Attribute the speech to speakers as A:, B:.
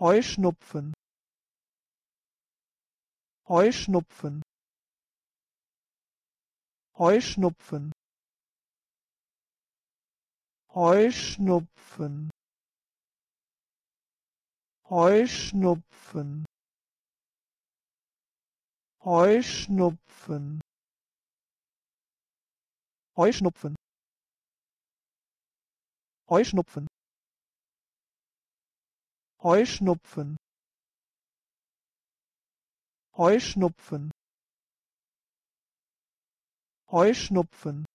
A: Heuschnupfen. Heuschnupfen. Heuschnupfen. Heuschnupfen. Heuschnupfen. Heuschnupfen. Heuschnupfen. Heuschnupfen Heuschnupfen. Heuschnupfen. Heuschnupfen